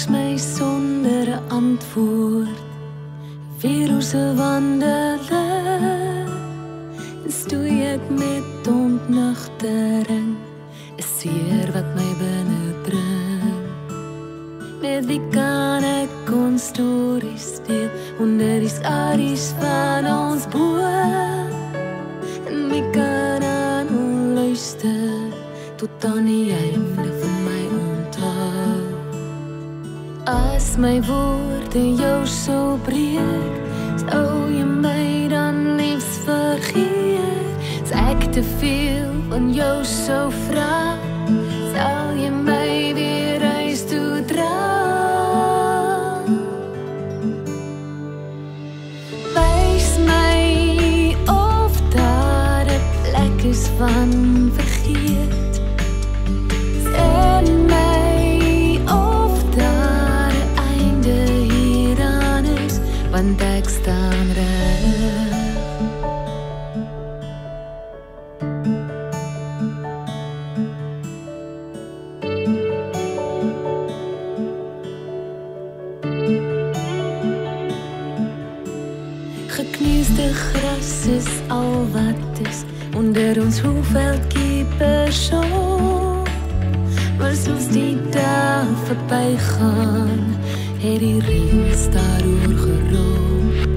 los my sonder 'n antwoord. Viruse wandelaar. En stoei ek met ontnugtering. 'n Seer wat my binne bring. Met wie kan ek kon stories deel onder die skadu's van ons boom? En wie kan aan ons luister tot dan die einde van As my woorde jou so breek, sou jy my dan liefs vergeet? As ek te veel van jou sou vra, sal jy my Gekniesde gras is al wat is onder ons hoofveldjie persoon. Maar soos die dag verbygaan, het die reën daaroor gerol.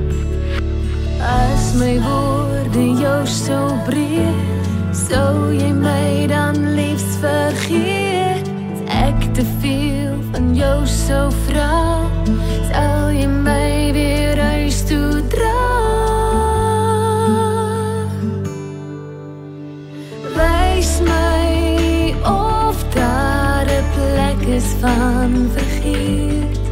As my woorde jou so breek, sou jy my dan liefs vergeet. As ek te veel van jou sou vra, sal jy my weer is van vergeet.